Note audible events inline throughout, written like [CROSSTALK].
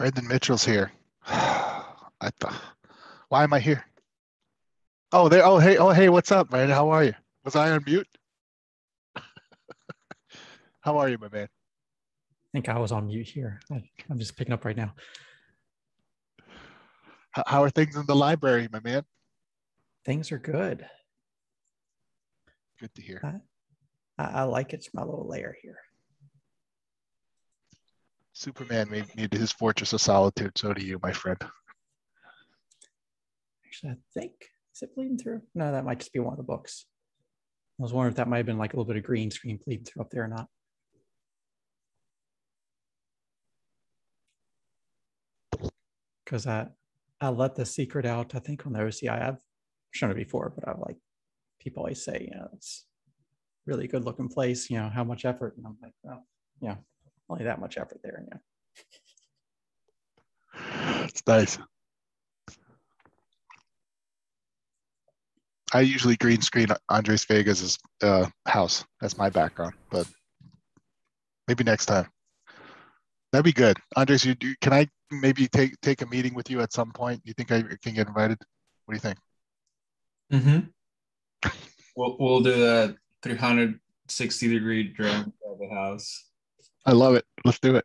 Brandon Mitchell's here. [SIGHS] I thought, why am I here? Oh, there. Oh, hey. Oh, hey. What's up, man? How are you? Was I on mute? [LAUGHS] How are you, my man? I think I was on mute here. I, I'm just picking up right now. How, how are things in the library, my man? Things are good. Good to hear. I, I, I like it's my little layer here. Superman made, made his fortress of solitude. So do you, my friend. Actually, I think is it bleeding through? No, that might just be one of the books. I was wondering if that might have been like a little bit of green screen bleeding through up there or not. Because I, I let the secret out, I think on the OCI. I've shown it before, but I've like people always say, you know, it's really good looking place, you know, how much effort? And I'm like, well, yeah, only that much effort there. Yeah. It's nice. I usually green screen Andres Vega's uh, house. That's my background, but maybe next time. That'd be good. Andres, you, you can I maybe take take a meeting with you at some point? You think I can get invited? What do you think? Mm-hmm. [LAUGHS] we'll we'll do a 360 degree drone of the house. I love it. Let's do it.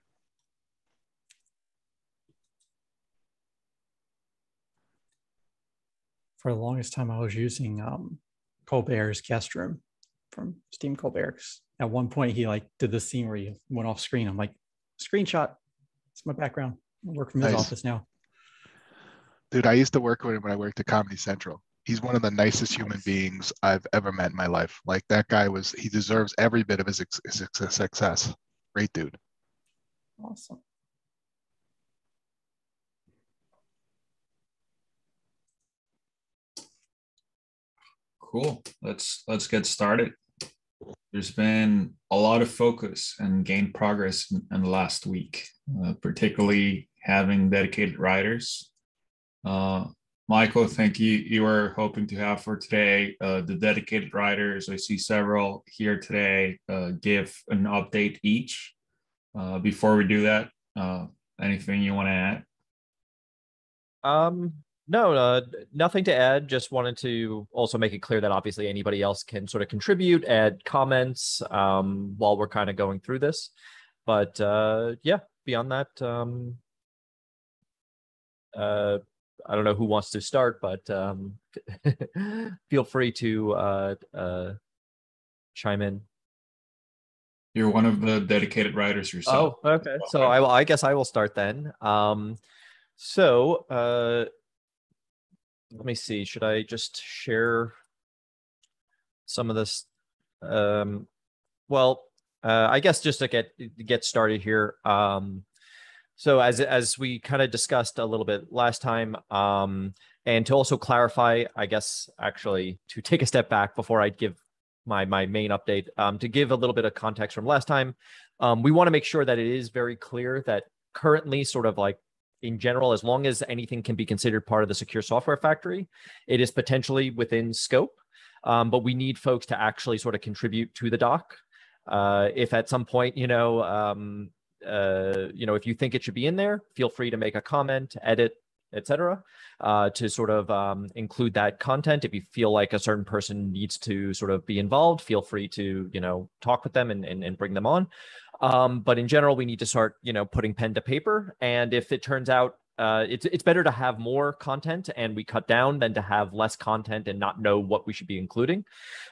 For the longest time, I was using um, Colbert's guest room from Stephen Colbert. At one point, he like did the scene where he went off screen. I'm like, screenshot. It's my background. I work from his Nice. office now. Dude, I used to work with him when I worked at Comedy Central. He's one of the nicest human beings I've ever met in my life. Like that guy was, he deserves every bit of his, his success. Great dude. Awesome. Cool. Let's let's get started. There's been a lot of focus and gained progress in, in the last week, uh, particularly having dedicated writers. Uh, Michael, thank you you were hoping to have for today uh, the dedicated writers. I see several here today. Uh, give an update each. Uh, before we do that, uh, anything you want to add? Um, no, uh, nothing to add. Just wanted to also make it clear that obviously anybody else can sort of contribute, add comments um, while we're kind of going through this. But uh, yeah, beyond that, um, uh, I don't know who wants to start, but um, [LAUGHS] feel free to uh, uh, chime in. You're one of the dedicated writers yourself. Oh, okay. So I will. I guess I will start then. Um, so uh, let me see. Should I just share some of this? Um, well, uh, I guess just to get get started here. Um, so as as we kind of discussed a little bit last time, um, and to also clarify, I guess actually to take a step back before I give my my main update, um, to give a little bit of context from last time, um, we want to make sure that it is very clear that currently, sort of like in general, as long as anything can be considered part of the secure software factory, it is potentially within scope. Um, but we need folks to actually sort of contribute to the doc. Uh, if at some point, you know, um, uh, you know, if you think it should be in there, feel free to make a comment, edit, etc., uh, to sort of um, include that content. If you feel like a certain person needs to sort of be involved, feel free to you know talk with them and and, and bring them on. Um, but in general, we need to start you know putting pen to paper. And if it turns out uh, it's it's better to have more content and we cut down than to have less content and not know what we should be including.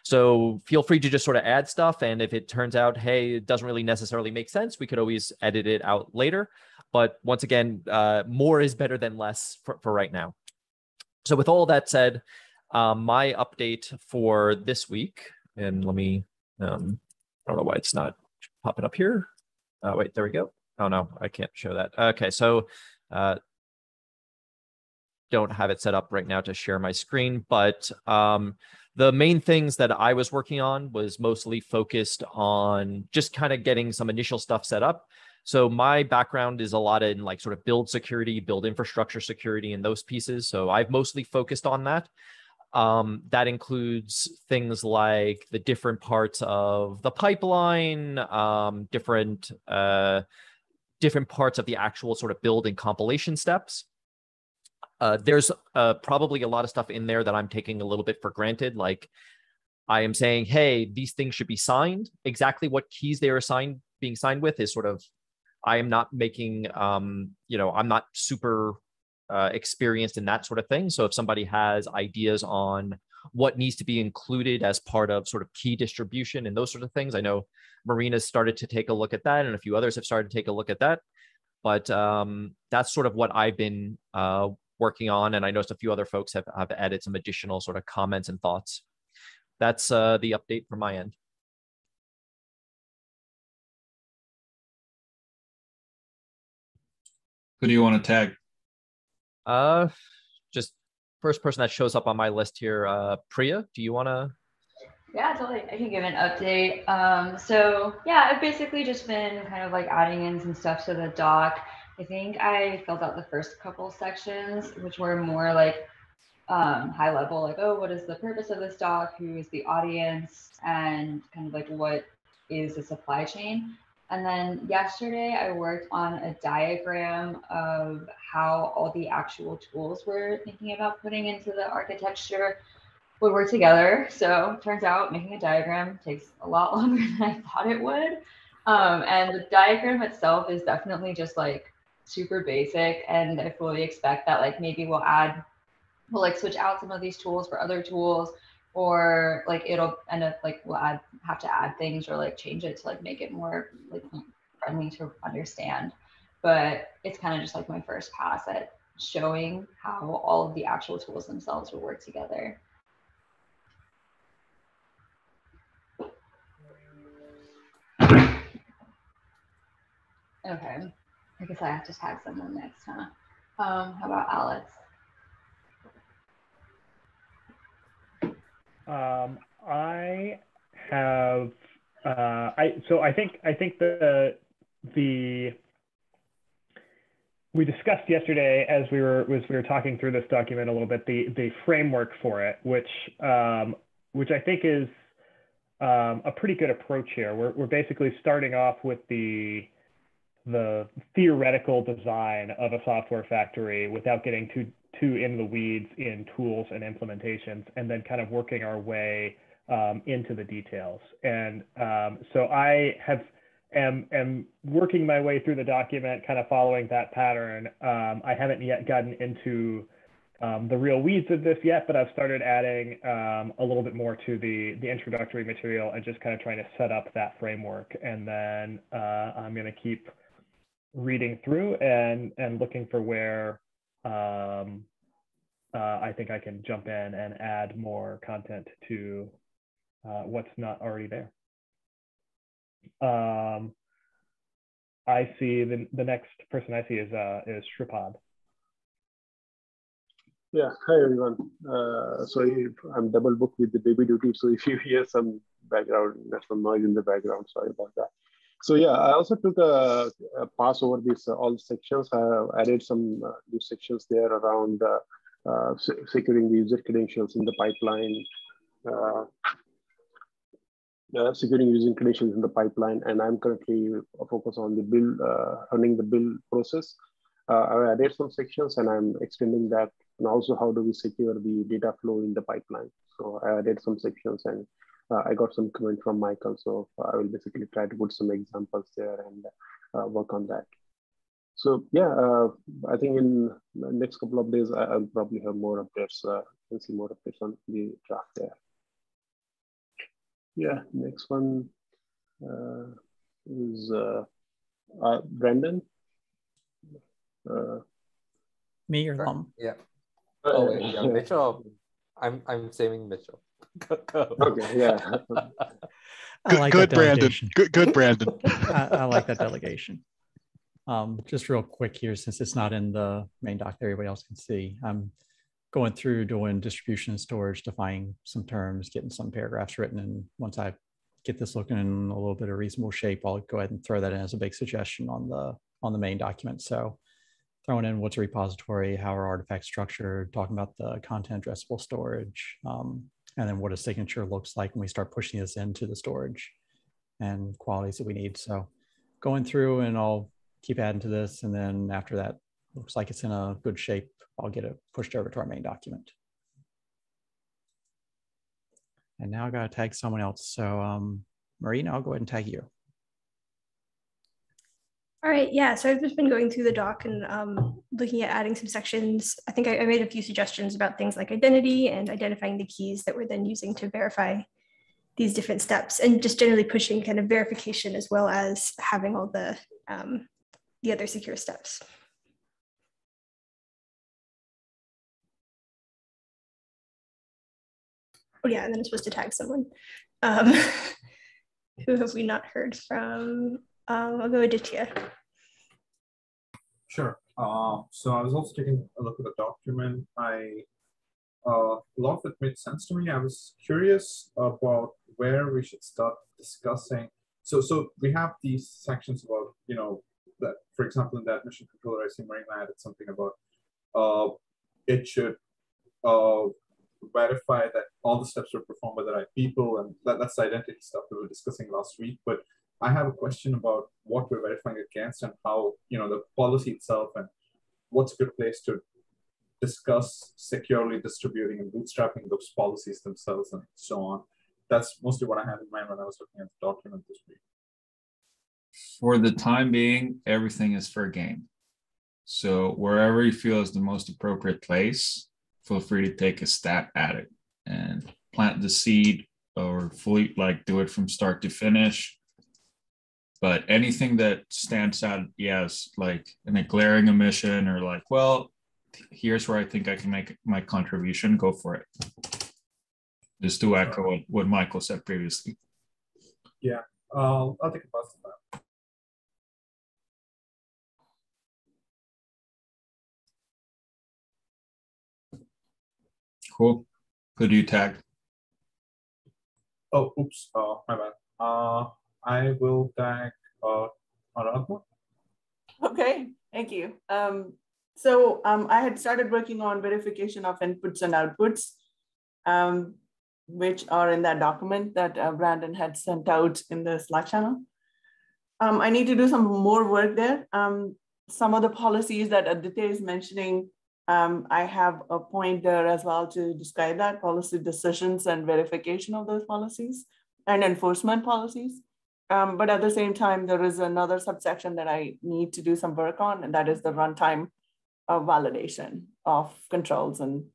So feel free to just sort of add stuff. And if it turns out, hey, it doesn't really necessarily make sense, we could always edit it out later. But once again, uh, more is better than less for, for right now. So with all that said, um, my update for this week, and let me, um, I don't know why it's not popping up here. Oh, wait, there we go. Oh no, I can't show that. Okay, so uh, don't have it set up right now to share my screen, but um, the main things that I was working on was mostly focused on just kind of getting some initial stuff set up. So my background is a lot in like sort of build security, build infrastructure security, and those pieces. So I've mostly focused on that. Um, that includes things like the different parts of the pipeline, um, different uh, different parts of the actual sort of build and compilation steps. Uh, there's uh, probably a lot of stuff in there that I'm taking a little bit for granted. Like I am saying, hey, these things should be signed. Exactly what keys they are signed being signed with is sort of I am not making um, you know, I'm not super uh, experienced in that sort of thing. So if somebody has ideas on what needs to be included as part of sort of key distribution and those sort of things, I know Marina's started to take a look at that, and a few others have started to take a look at that. But um, that's sort of what I've been uh, working on, and I noticed a few other folks have, have added some additional sort of comments and thoughts. That's uh, the update from my end. Who do you want to tag? Uh, just first person that shows up on my list here, uh, Priya. Do you want to? Yeah, totally. I can give an update. Um, so yeah, I've basically just been kind of like adding in some stuff to the doc. I think I filled out the first couple sections, which were more like um, high level, like, oh, what is the purpose of this doc? Who is the audience? And kind of like what is the supply chain? And then yesterday I worked on a diagram of how all the actual tools we're thinking about putting into the architecture would work together. So turns out making a diagram takes a lot [LAUGHS] longer than I thought it would. Um, and the diagram itself is definitely just like super basic. And I fully expect that like maybe we'll add, we'll like switch out some of these tools for other tools or like it'll end up like we'll add have to add things or like change it to like make it more like friendly to understand but it's kind of just like my first pass at showing how all of the actual tools themselves will work together okay i guess i have to tag someone next huh um how about alex Um, I have. Uh, I so I think I think the the we discussed yesterday as we were as we were talking through this document a little bit the the framework for it, which um, which I think is um, a pretty good approach here. We're we're basically starting off with the the theoretical design of a software factory without getting too too in the weeds in tools and implementations, and then kind of working our way um, into the details. And um, so I have am am working my way through the document, kind of following that pattern. Um, I haven't yet gotten into um, the real weeds of this yet, but I've started adding um, a little bit more to the the introductory material and just kind of trying to set up that framework. And then uh, I'm going to keep reading through and and looking for where um, uh, I think I can jump in and add more content to uh, what's not already there. Um, I see the, the next person I see is uh, is Shripad. Yeah, hi everyone. Uh, sorry, I'm double booked with the baby duty, so if you hear some background, there's some noise in the background. Sorry about that. So yeah, I also took a, a pass over these uh, all sections. I added some uh, new sections there around uh, uh securing the user credentials in the pipeline, uh, uh, securing user credentials in the pipeline, and I'm currently focused on the build, running the build process. I added some sections, and I'm extending that, and also how do we secure the data flow in the pipeline. So I added some sections and I got some comment from Michael, so I will basically try to put some examples there and uh, work on that. So yeah, uh, I think in the next couple of days, I'll probably have more updates. Uh, can see more updates on the draft there. Yeah, next one uh, is uh, uh, Brandon. Uh, Me or Lum? Yeah. Oh wait, yeah, [LAUGHS] Mitchell. I'm I'm saving Mitchell. Okay, yeah. [LAUGHS] Good, like good Brandon. delegation. Good, good Brandon. [LAUGHS] I, I like that delegation. Um, just real quick here, since it's not in the main doc that everybody else can see, I'm going through doing distribution and storage, defining some terms, getting some paragraphs written. And once I get this looking in a little bit of reasonable shape, I'll go ahead and throw that in as a big suggestion on the on the main document. So throwing in what's a repository, how are artifacts structured, talking about the content addressable storage, um, and then what a signature looks like when we start pushing this into the storage and qualities that we need. So going through and I'll keep adding to this. And then after that, looks like it's in a good shape. I'll get it pushed over to our main document. And now I've got to tag someone else. So um, Marina, I'll go ahead and tag you. All right, yeah, so I've just been going through the doc and um, looking at adding some sections. I think I, I, made a few suggestions about things like identity and identifying the keys that we're then using to verify these different steps and just generally pushing kind of verification as well as having all the, um, the other secure steps. Oh yeah, and then I'm supposed to tag someone. Um, [LAUGHS] who have we not heard from? Um, I'll go Aditya. Sure. Uh, so I was also taking a look at the document. I uh, a lot of it made sense to me. I was curious about where we should start discussing. So, so we have these sections about, you know, that, for example, in the admission controller, I see Marina added something about uh, it should uh, verify that all the steps were performed by the right people, and that, that's the identity stuff we were discussing last week. But I have a question about what we're verifying against and how, you know, the policy itself and what's a good place to discuss securely distributing and bootstrapping those policies themselves and so on. That's mostly what I had in mind when I was looking at the document this week. For the time being, everything is fair game. So wherever you feel is the most appropriate place, feel free to take a stab at it and plant the seed or fully like do it from start to finish but anything that stands out yes like in a glaring omission or like well here's where i think i can make my contribution go for it. Just to echo what, what michael said previously. Yeah uh, i'll take a pass on that. Cool. Who do you tag? Oh oops. Oh my bad. Uh I will tag uh. Okay, thank you. Um, so um, I had started working on verification of inputs and outputs, um, which are in that document that uh, Brandon had sent out in the Slack channel. Um, I need to do some more work there. Um, some of the policies that Aditya is mentioning, um, I have a point there as well to describe that policy decisions and verification of those policies and enforcement policies. Um, but at the same time, there is another subsection that I need to do some work on, and that is the runtime validation of controls and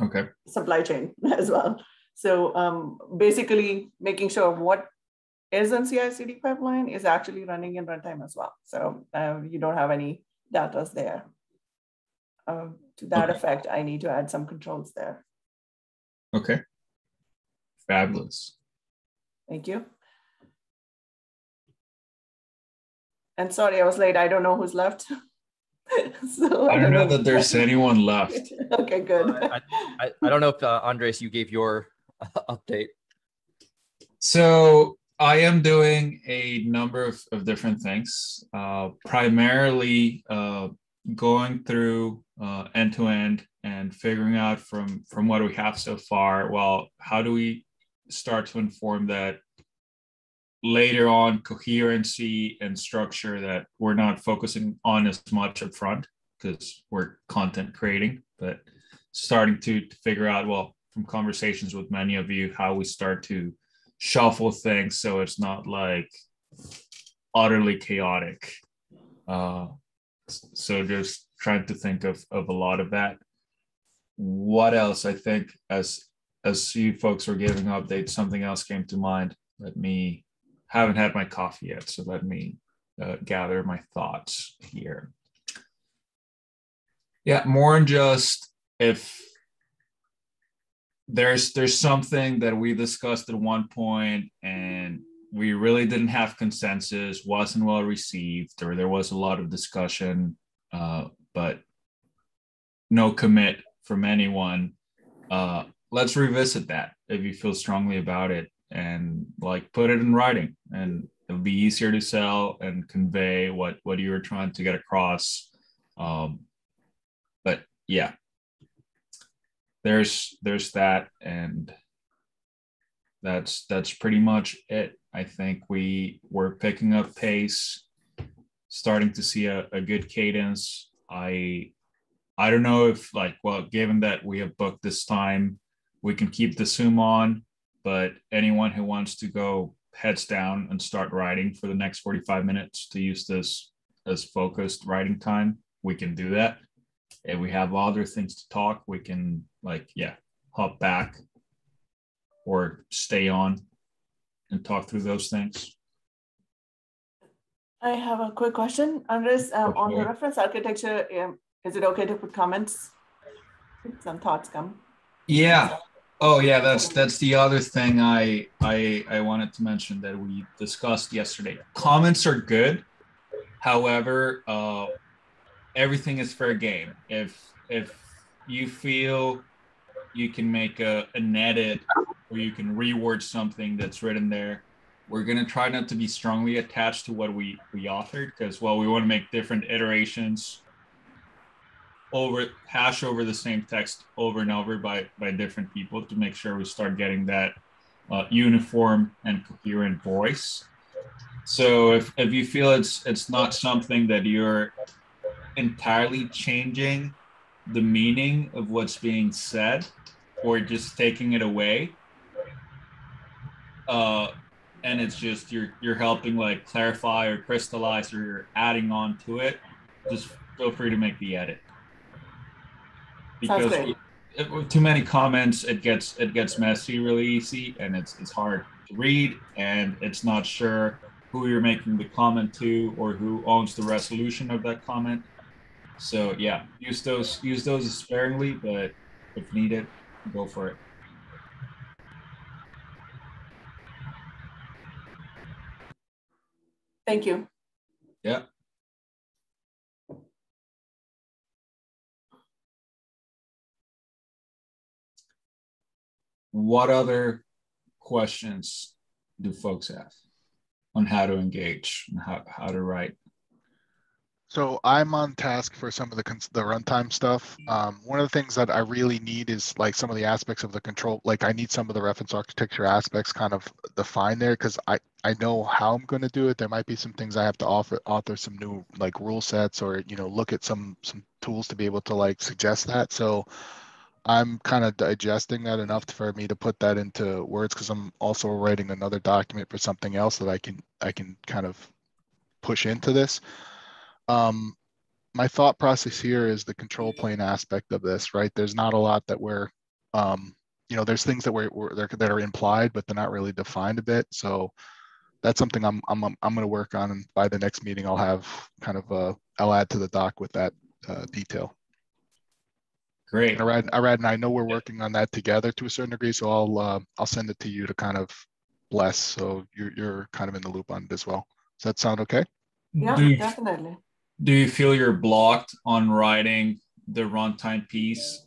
okay. supply chain [LAUGHS] as well. So um, basically making sure what is in CI/CD pipeline is actually running in runtime as well. So uh, you don't have any data there. Uh, to that okay. effect, I need to add some controls there. Okay. Fabulous. Thank you. And sorry, I was late. I don't know who's left. [LAUGHS] so I, I don't know, know that there's [LAUGHS] anyone left. okay, good. I, I, I, don't know if uh, Andres, you gave your update. So I am doing a number of, of different things, uh, primarily uh, going through uh, end to end and figuring out from from what we have so far. Well, how do we start to inform that later on coherency and structure that we're not focusing on as much up front because we're content creating, but starting to, to figure out, well, from conversations with many of you, how we start to shuffle things so it's not like utterly chaotic. Uh, so just trying to think of, of a lot of that. What else? I think as as you folks were giving updates, something else came to mind. Let me haven't had my coffee yet, so let me uh, gather my thoughts here. Yeah, more than just if there's there's something that we discussed at one point and we really didn't have consensus, wasn't well received, or there was a lot of discussion, uh, but no commit from anyone. Uh, let's revisit that if you feel strongly about it and like put it in writing. And it'll be easier to sell and convey what what you're trying to get across. Um, but yeah. There's there's that and that's that's pretty much it. I think we we're picking up pace starting to see a, a good cadence. I I don't know if like well, given that we have booked this time, we can keep the Zoom on, but anyone who wants to go heads down and start writing for the next 45 minutes to use this as focused writing time, we can do that. If we have other things to talk, we can like yeah, hop back or stay on and talk through those things. I have a quick question. Andres, um, on the reference architecture, um, is it okay to put comments? Some thoughts come. Yeah. Oh yeah, that's that's the other thing I I I wanted to mention that we discussed yesterday. Comments are good. However, uh everything is fair game. If if you feel you can make a, an edit or you can reword something that's written there, we're gonna try not to be strongly attached to what we we authored because well we want to make different iterations over hash over the same text over and over by by different people to make sure we start getting that uh, uniform and coherent voice. So if if you feel it's it's not something that you're entirely changing the meaning of what's being said or just taking it away uh and it's just you're you're helping like clarify or crystallize or you're adding on to it just feel free to make the edit because if- with too many comments it gets it gets messy really easy and it's it's hard to read and it's not sure who you're making the comment to or who owns the resolution of that comment. So yeah use those use those sparingly but if needed go for it. Thank you. yeah what other questions do folks have on how to engage and how, how to write So I'm on task for some of the the runtime stuff. Um, one of the things that I really need is like some of the aspects of the control. Like I need some of the reference architecture aspects kind of defined there because I I know how I'm going to do it. There might be some things I have to offer author some new like rule sets or you know look at some some tools to be able to like suggest that. So I'm kind of digesting that enough for me to put that into words because I'm also writing another document for something else that I can I can kind of push into this. Um, my thought process here is the control plane aspect of this, right? There's not a lot that we're, um, you know, there's things that we're, we're that are implied, but they're not really defined a bit. So that's something I'm I'm I'm, going to work on, and by the next meeting, I'll have kind of uh, I'll add to the doc with that uh, detail. Great Arad, Arad and I know we're working on that together to a certain degree, so I'll uh, I'll send it to you to kind of bless, so you're you're kind of in the loop on it as well. Does that sound okay? Yeah, do you, definitely. do you feel you're blocked on writing the runtime piece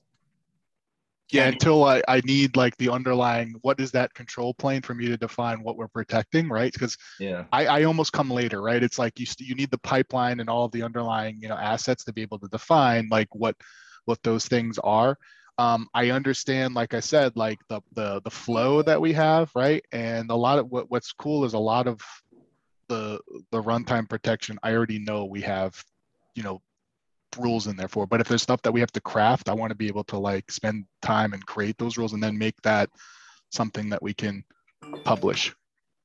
Yeah, until I, I need like the underlying, what is that control plane for me to define what we're protecting, right? Because yeah I, I almost come later, right? It's like you, st- you need the pipeline and all of the underlying, you know, assets to be able to define like what, what those things are. Um, I understand, like I said, like the, the, the flow that we have, right? And a lot of what, what's cool is a lot of the, the runtime protection, I already know we have, you know, rules in there for. But if there's stuff that we have to craft, I want to be able to like spend time and create those rules and then make that something that we can publish.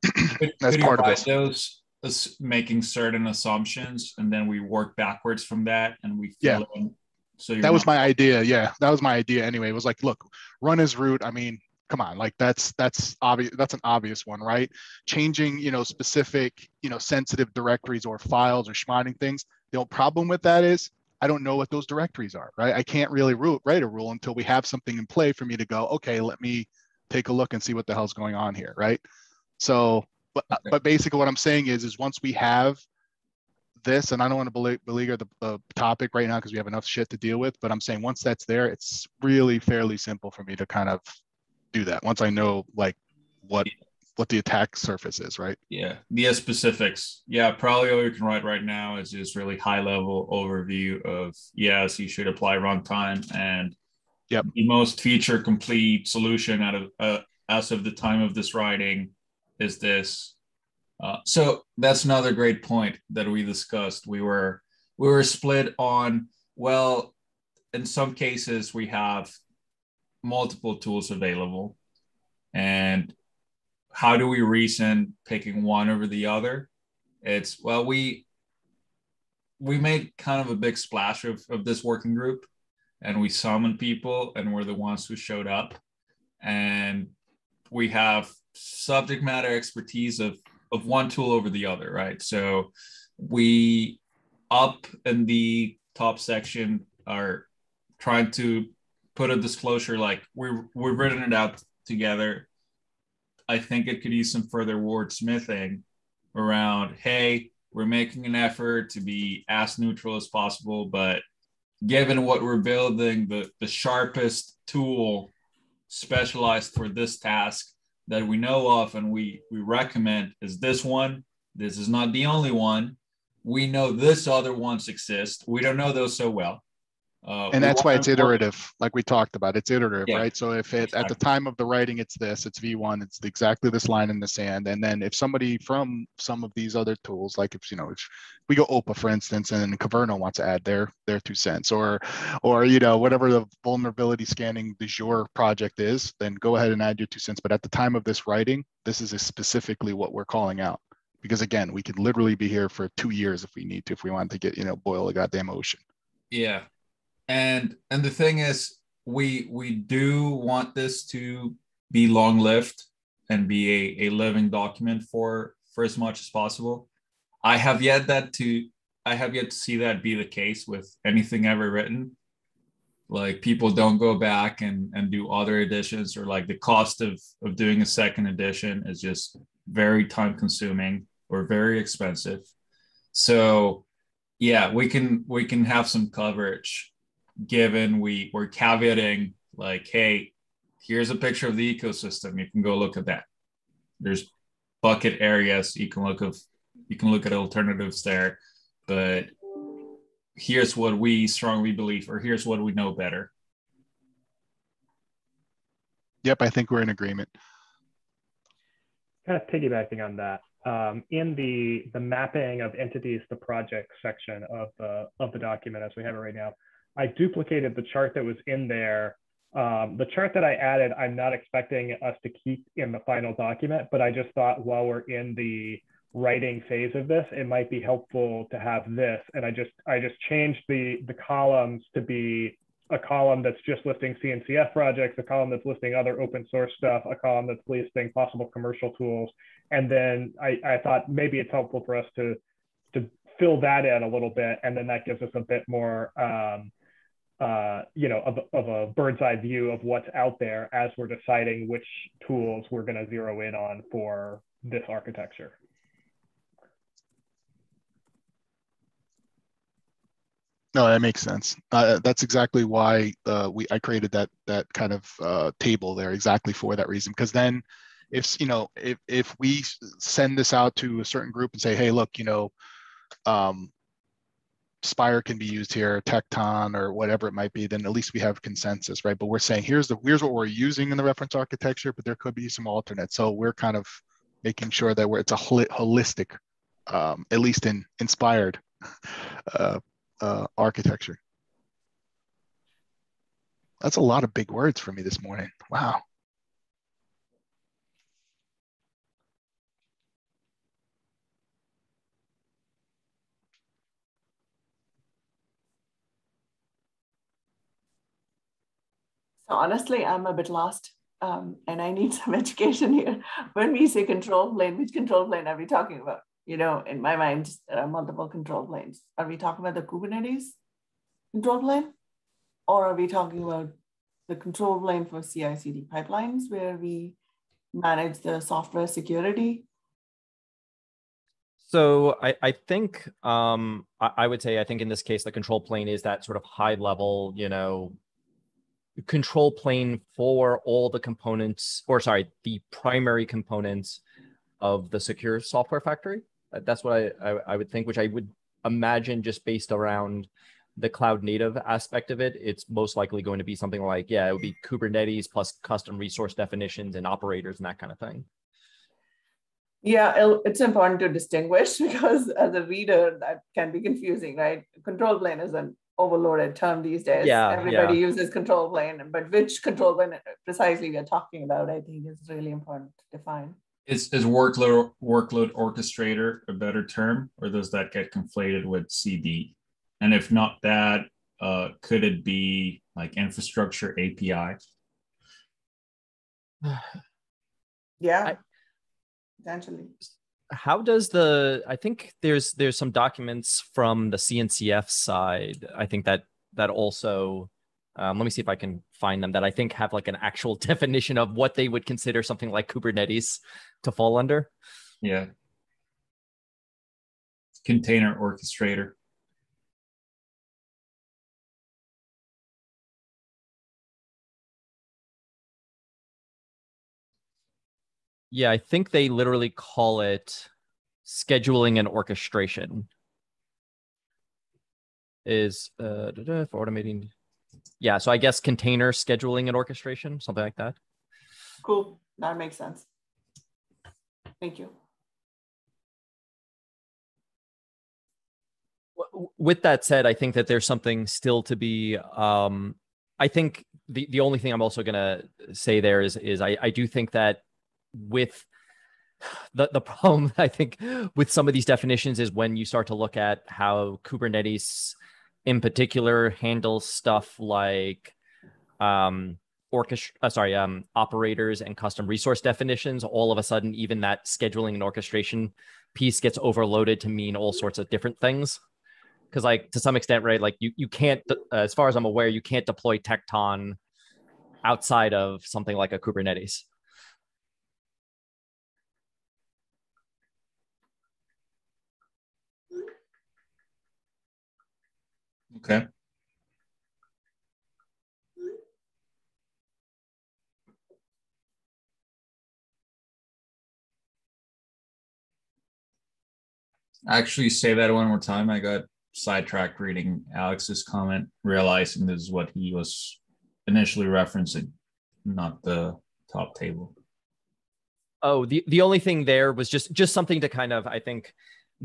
Could- That's could part of it. those as making certain assumptions and then we work backwards from that and we Yeah. in so That was not- my idea. Yeah, that was my idea anyway. It was like, look, run as root. I mean, come on, like that's that's obvious. That's an obvious one, right? Changing, you know, specific, you know, sensitive directories or files or schmotting things. The only problem with that is I don't know what those directories are, right? I can't really root, write a rule until we have something in play for me to go, okay, let me take a look and see what the hell's going on here, right? So, but Okay. but basically what I'm saying is, is once we have this, and I don't want to beleg- beleaguer the, the topic right now because we have enough shit to deal with, but I'm saying once that's there, it's really fairly simple for me to kind of do that. Once I know like what what the attack surface is, right? yeah the specifics yeah probably all you can write right now is just really high level overview of yes you should apply runtime and Yep. the most feature complete solution out of uh, as of the time of this writing is this Uh, so that's another great point that we discussed. We were we were split on well, in some cases we have multiple tools available, and how do we reason picking one over the other? It's well we we made kind of a big splash of, of this working group and we summoned people and we're the ones who showed up and we have subject matter expertise of of one tool over the other right? So we up in the top section are trying to put a disclosure like we're we've written it out together. I think it could use some further wordsmithing around hey we're making an effort to be as neutral as possible but given what we're building the the sharpest tool specialized for this task that we know of and we we recommend is this one. This is not the only one. We know this other ones exist. We don't know those so well uh, and that's why it's work- iterative, like we talked about. It's iterative, Yeah, right? So if it at the time of the writing, it's this, it's V1, it's exactly this line in the sand. And then if somebody from some of these other tools, like if you know, if we go OPA, for instance, and Kyverno wants to add their their two cents, or or you know, whatever the vulnerability scanning du jour project is, then go ahead and add your two cents. But at the time of this writing, this is specifically what we're calling out. Because again, we could literally be here for two years if we need to, if we wanted to get, you know, boil a goddamn ocean. yeah and and the thing is we we do want this to be long lived and be a, a living document for for as much as possible. I have yet that to i have yet to see that be the case with anything ever written. Like people don't go back and and do other editions or like the cost of of doing a second edition is just very time consuming or very expensive. So yeah we can we can have some coverage given we we're caveating like hey here's a picture of the ecosystem. You can go look at that. There's bucket areas. You can look of you can look at alternatives there. But here's what we strongly believe or here's what we know better. Yep, I think we're in agreement. kind of piggybacking on that, um, in the the mapping of entities to projects section of the of the document as we have it right now, I duplicated the chart that was in there. Um, the chart that I added, I'm not expecting us to keep in the final document, but I just thought while we're in the writing phase of this, it might be helpful to have this. And I just I just changed the the columns to be a column that's just listing CNCF projects, a column that's listing other open source stuff, a column that's listing possible commercial tools. And then I, I thought maybe it's helpful for us to, to fill that in a little bit. And then that gives us a bit more, um, uh, you know, of, of a bird's eye view of what's out there as we're deciding which tools we're going to zero in on for this architecture. No, that makes sense. Uh, that's exactly why uh, we I created that that kind of uh, table there exactly for that reason. Because then, if you know, if if we send this out to a certain group and say, hey, look, you know, um, Spire can be used here, Tekton or whatever it might be, then at least we have consensus, right? But we're saying here's the here's what we're using in the reference architecture, but there could be some alternate. So we're kind of making sure that we're it's a holi- holistic, um, at least in inspired [LAUGHS] uh, uh, architecture. That's a lot of big words for me this morning. Wow. Honestly, I'm a bit lost um, and I need [LAUGHS] some education here. When we say control plane, which control plane are we talking about? You know, in my mind, there are multiple control planes. Are we talking about the Kubernetes control plane? Or are we talking about the control plane for CI CD pipelines where we manage the software security? So I, I think um, I, I would say I think in this case the control plane is that sort of high level, you know, control plane for all the components, or sorry, the primary components of the secure software factory. That's what I, I, I would think, which I would imagine just based around the cloud native aspect of it, it's most likely going to be something like, yeah, it would be Kubernetes plus custom resource definitions and operators and that kind of thing. Yeah, it's important to distinguish [LAUGHS] because as a reader, that can be confusing, right? Control plane is an overloaded term these days. Yeah, Everybody yeah. uses control plane, but which control plane precisely we are talking about, I think is really important to define. Is is workload workload orchestrator a better term, or does that get conflated with CD? And if not that, uh, could it be like infrastructure API? [SIGHS] Yeah, potentially. How does the i think there's there's some documents from the cncf side i think that that also um, let me see if i can find them that i think have like an actual [LAUGHS] definition of what they would consider something like kubernetes to fall under Yeah. Container orchestrator. Yeah i think they literally call it scheduling and orchestration is uh for automating yeah so i guess container scheduling and orchestration something like that Cool, that makes sense. Thank you. with that said, I think that there's something still to be. Um, I think the the only thing I'm also gonna say there is is I I do think that with the the problem [LAUGHS] I think with some of these definitions is when you start to look at how Kubernetes in particular handles stuff like um orchestra uh, sorry um operators and custom resource definitions all of a sudden even that scheduling and orchestration piece gets overloaded to mean all sorts of different things. Because like to some extent right like you you can't uh, as far as i'm aware you can't deploy tekton outside of something like a kubernetes Okay. Actually, say that one more time. I got sidetracked reading Alex's comment, realizing this is what he was initially referencing, not the top table. Oh, the the only thing there was just just something to kind of I think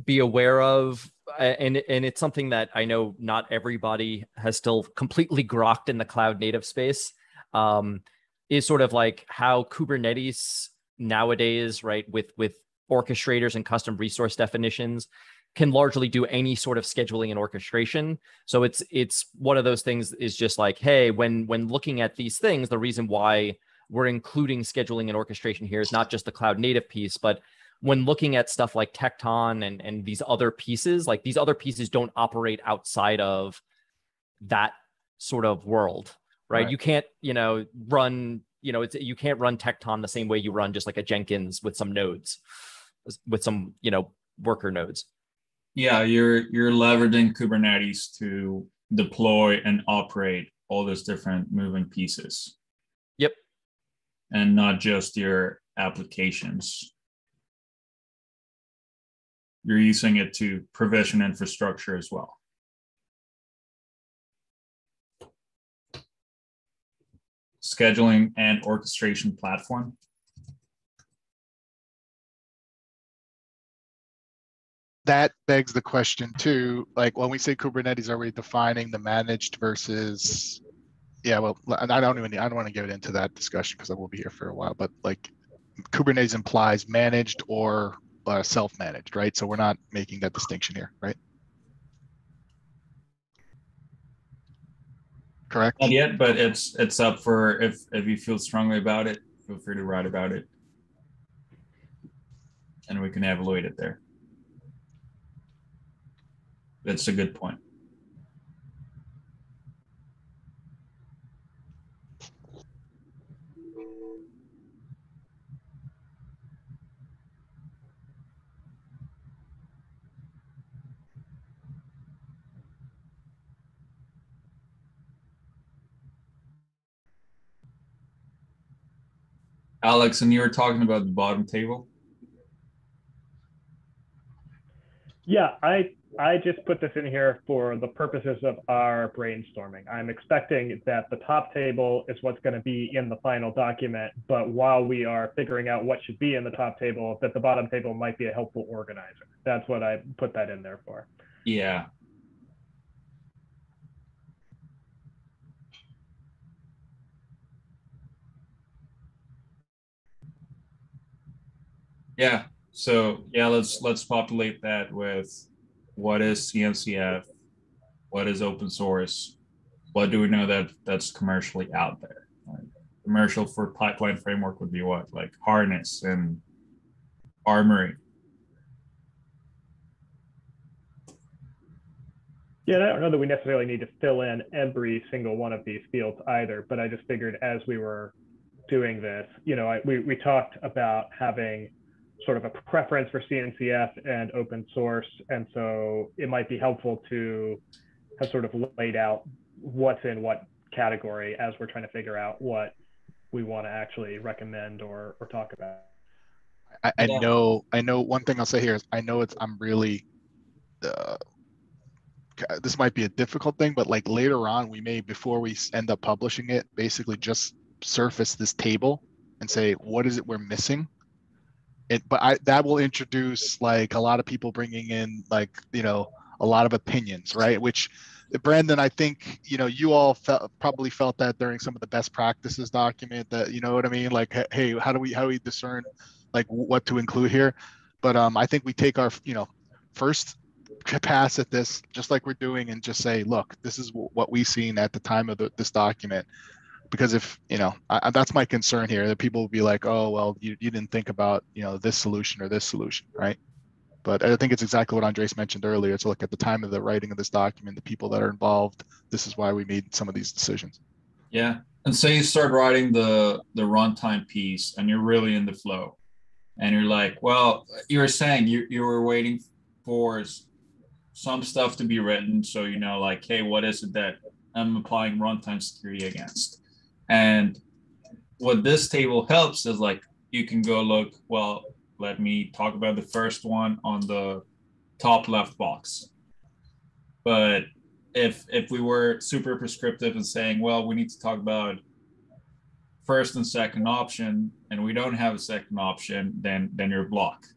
be aware of, and and it's something that I know not everybody has still completely grokked in the cloud native space. Um, is sort of like how Kubernetes nowadays, right, with with orchestrators and custom resource definitions can largely do any sort of scheduling and orchestration so it's it's one of those things is just like hey when when looking at these things the reason why we're including scheduling and orchestration here is not just the cloud native piece but when looking at stuff like tekton and and these other pieces like these other pieces don't operate outside of that sort of world right, Right. you can't you know run you know it's you can't run tekton the same way you run just like a jenkins with some nodes with some you know worker nodes Yeah, you're you're leveraging Kubernetes to deploy and operate all those different moving pieces. Yep. And not just your applications. You're using it to provision infrastructure as well. Scheduling and orchestration platform. that begs the question too, like when we say Kubernetes, are we defining the managed versus? Yeah, well, I don't even, I don't want to get into that discussion because I will be here for a while, but like Kubernetes implies managed or uh, self-managed, right? So we're not making that distinction here, right? Correct? Not yet, but it's it's up for if if you feel strongly about it, feel free to write about it. And we can evaluate it there. That's a good point. Alex, and you were talking about the bottom table. Yeah, I I just put this in here for the purposes of our brainstorming. I'm expecting that the top table is what's going to be in the final document, but while we are figuring out what should be in the top table, that the bottom table might be a helpful organizer. That's what I put that in there for. Yeah. Yeah. So yeah, let's let's populate that with what is CNCF, what is open source, what do we know that that's commercially out there. Like, commercial for pipeline framework would be what like harness and armory. Yeah, I don't know that we necessarily need to fill in every single one of these fields either, but I just figured as we were doing this, you know, I, we, we talked about having sort of a preference for CNCF and open source. And so it might be helpful to have sort of laid out what's in what category as we're trying to figure out what we want to actually recommend or, or talk about. I, I know, I know one thing I'll say here is I know it's, I'm really, uh, this might be a difficult thing, but like later on, we may, before we end up publishing it, basically just surface this table and say, what is it we're missing? It but i that will introduce like a lot of people bringing in like you know a lot of opinions right? Which brandon i think you know you all felt probably felt that during some of the best practices document that you know what i mean? Like hey how do we how do we discern like what to include here? But um i think we take our you know first pass at this just like we're doing and just say look this is what we seen at the time of the, this document because if you know I, that's my concern here that people will be like oh well you, you didn't think about you know this solution or this solution right? But i think it's exactly what andres mentioned earlier to look at the time of the writing of this document the people that are involved. This is why we made some of these decisions. Yeah. And say you start writing the the runtime piece and you're really in the flow and you're like well you were saying you, you were waiting for some stuff to be written so you know like hey what is it that i'm applying runtime security against and what this table helps is like you can go look, well, let me talk about the first one on the top left box. But if if we were super prescriptive and saying, well, we need to talk about first and second option, and we don't have a second option, then then you're blocked.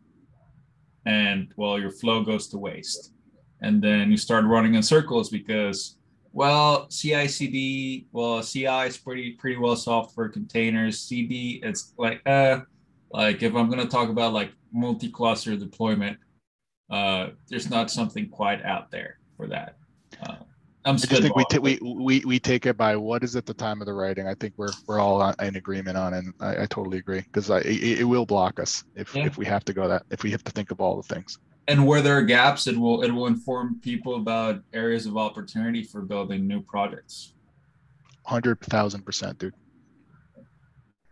And well, your flow goes to waste. And then you start running in circles because well, CI/CD, well, CI is pretty pretty well solved for containers. CD, it's like uh, like if I'm gonna talk about like multi-cluster deployment, uh, there's not something quite out there for that. Uh, I'm I just think we, t- we we we take it by what is at the time of the writing. I think we're we're all in agreement on, and I, I totally agree because it, it will block us if yeah. if we have to go that if we have to think of all the things and where there are gaps, it will it will inform people about areas of opportunity for building new projects. Hundred thousand percent, dude.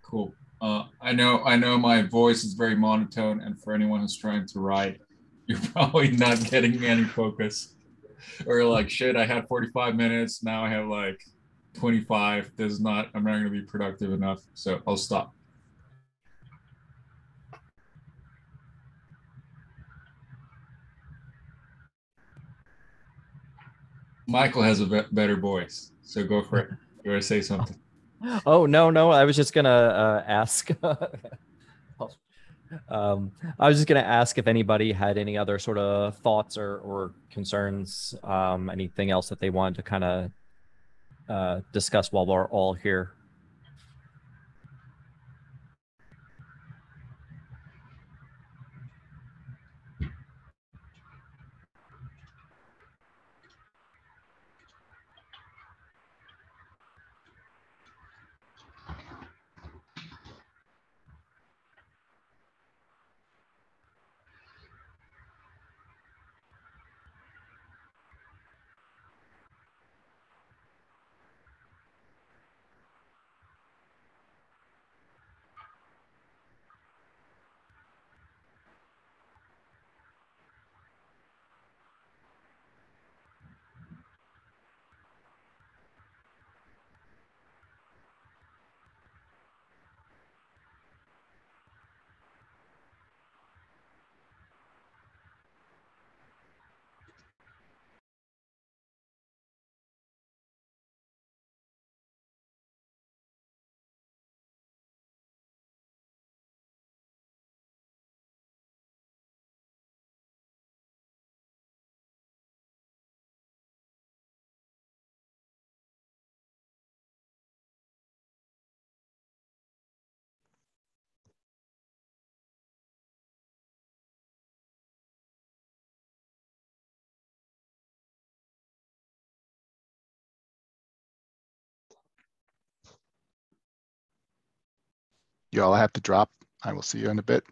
Cool. Uh, I know I know my voice is very monotone, and for anyone who's trying to write, [LAUGHS] you're probably not getting any focus. Or like, shit, I had 45 minutes. Now I have like 25. This is not. I'm not going to be productive enough. So I'll stop. Michael has a better voice, so go for it. You want to say something? [LAUGHS] Oh no, no, I was just gonna uh, ask. [LAUGHS] um, I was just gonna ask if anybody had any other sort of thoughts or, or concerns, um, anything else that they wanted to kind of uh, discuss while we're all here. You all have to drop. I will see you in a bit.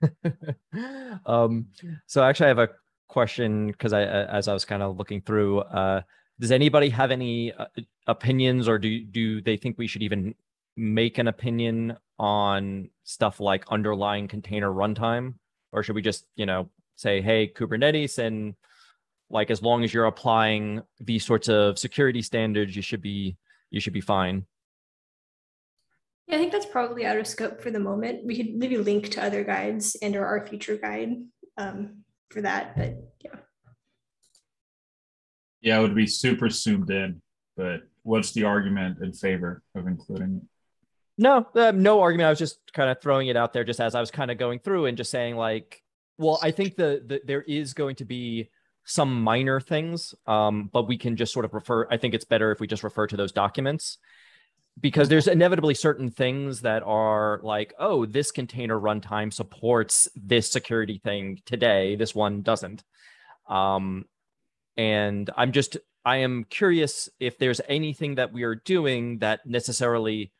[LAUGHS] um, so actually, I have a question because I, as I was kind of looking through, uh, does anybody have any uh, opinions, or do do they think we should even make an opinion on stuff like underlying container runtime, or should we just, you know, say, hey, Kubernetes, and like as long as you're applying these sorts of security standards, you should be you should be fine. Yeah, I think that's probably out of scope for the moment. We could maybe link to other guides and or our future guide um, for that, but yeah. Yeah, it would be super zoomed in, but what's the argument in favor of including it? No, uh, no argument. I was just kind of throwing it out there, just as I was kind of going through and just saying like, well, I think the, the there is going to be some minor things, um, but we can just sort of refer. I think it's better if we just refer to those documents because there's inevitably certain things that are like, oh, this container runtime supports this security thing today. This one doesn't. Um, and I'm just, I am curious if there's anything that we are doing that necessarily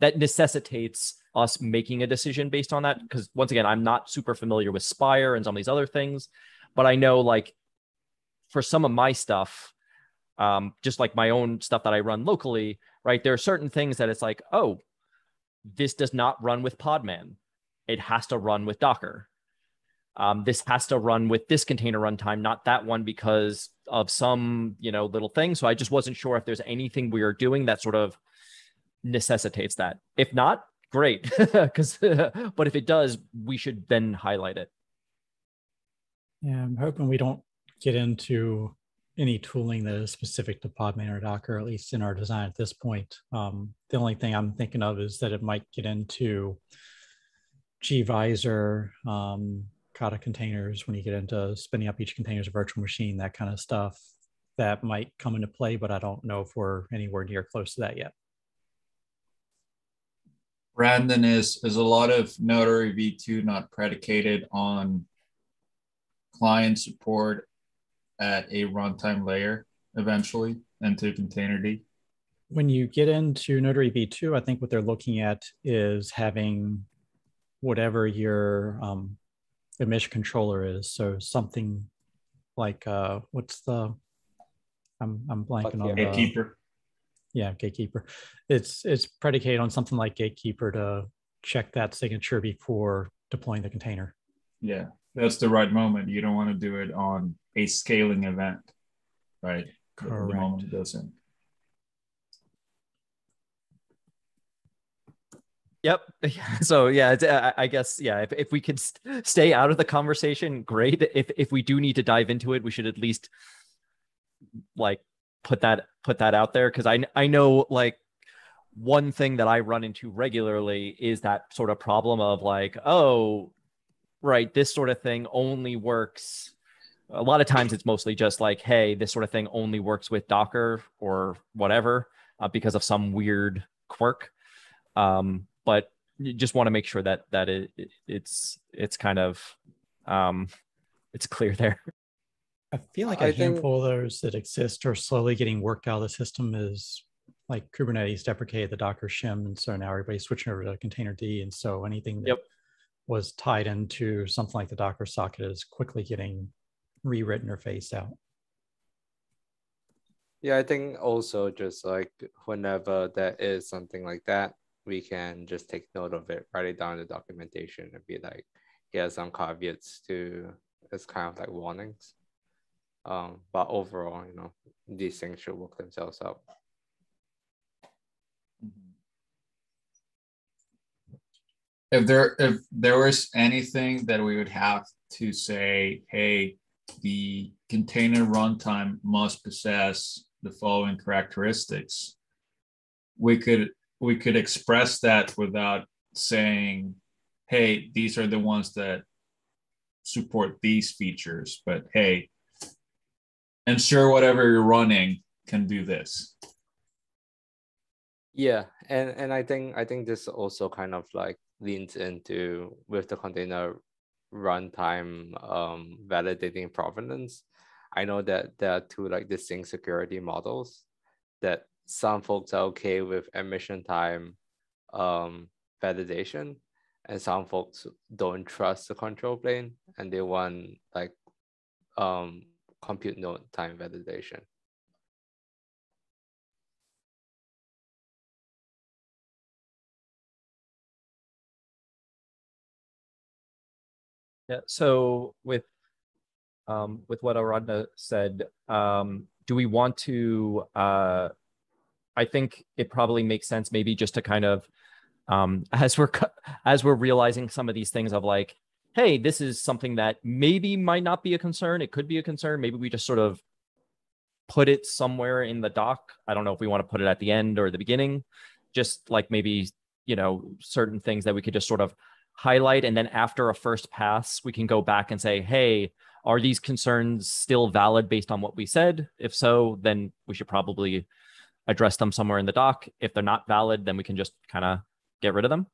that necessitates us making a decision based on that. Because once again, I'm not super familiar with Spire and some of these other things, but I know like for some of my stuff, um, just like my own stuff that I run locally, right? There are certain things that it's like, oh, this does not run with Podman. It has to run with Docker. Um, this has to run with this container runtime, not that one because of some, you know, little thing. So I just wasn't sure if there's anything we are doing that sort of necessitates that. If not, great. [LAUGHS] Because, [LAUGHS] but if it does, we should then highlight it. Yeah, I'm hoping we don't get into any tooling that is specific to Podman or Docker, at least in our design at this point. Um, the only thing I'm thinking of is that it might get into gvisor, um, Kata containers when you get into spinning up each container as a virtual machine, that kind of stuff. that might come into play, but I don't know if we're anywhere near close to that yet. Brandon is is a lot of Notary v2 not predicated on client support at a runtime layer eventually into containerd? When you get into Notary v2, I think what they're looking at is having whatever your um, admission controller is. So something like uh, what's the I'm I'm blanking on gatekeeper. The, yeah, gatekeeper. It's it's predicated on something like gatekeeper to check that signature before deploying the container. Yeah, that's the right moment. You don't want to do it on a scaling event, right? Correct. The moment doesn't. Yep. [LAUGHS] So yeah, uh, I guess yeah. If, if we could stay out of the conversation, great. If if we do need to dive into it, we should at least like put that put that out there because I I know like one thing that I run into regularly is that sort of problem of like oh right this sort of thing only works a lot of times it's mostly just like hey this sort of thing only works with docker or whatever uh, because of some weird quirk um, but you just want to make sure that that it, it's it's kind of um, it's clear there I feel like a I handful think... of those that exist are slowly getting worked out of the system is like Kubernetes deprecated the Docker shim. And so now everybody's switching over to containerd. And so anything that yep. Was tied into something like the Docker socket is quickly getting rewritten or phased out. Yeah, I think also just like whenever there is something like that, we can just take note of it, write it down in the documentation and be like, are some caveats to it's kind of like warnings. Um, but overall, you know, these things should work themselves out. If there if there was anything that we would have to say, hey, the container runtime must possess the following characteristics, we could we could express that without saying, hey, these are the ones that support these features, but hey, ensure whatever you're running can do this. Yeah, and and I think I think this also kind of like leans into with the container runtime um, validating provenance. I know that there are two like distinct security models that some folks are okay with admission time um, validation, and some folks don't trust the control plane and they want like um, compute node time validation. Yeah. So with um, with what Aradhna said, um, do we want to? Uh, I think it probably makes sense, maybe just to kind of um, [LAUGHS] as we're as we're realizing some of these things of like hey, this is something that maybe might not be a concern. It could be a concern. Maybe we just sort of put it somewhere in the doc. I don't know if we want to put it at the end or the beginning, just like maybe, you know, certain things that we could just sort of highlight. And then after a first pass, we can go back and say, hey, are these concerns still valid based on what we said? If so, then we should probably address them somewhere in the doc. If they're not valid, then we can just kind of get rid of them.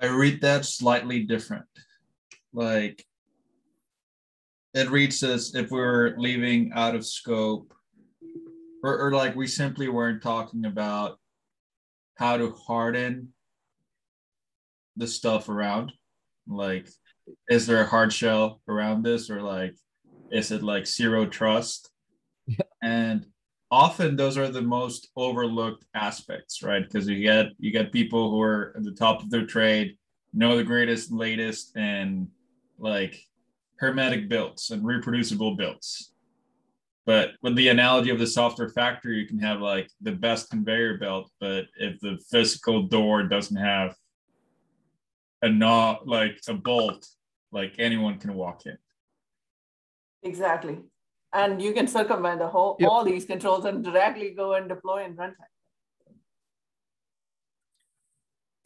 I read that slightly different. Like it reads as if we are leaving out of scope, or, or like we simply weren't talking about how to harden the stuff around. Like, is there a hard shell around this, or like, is it like zero trust? Yeah. And often those are the most overlooked aspects right because you get you get people who are at the top of their trade know the greatest latest and like hermetic builds and reproducible builds but with the analogy of the software factory you can have like the best conveyor belt but if the physical door doesn't have a knot like a bolt like anyone can walk in exactly and you can circumvent the whole yep. all these controls and directly go and deploy in runtime.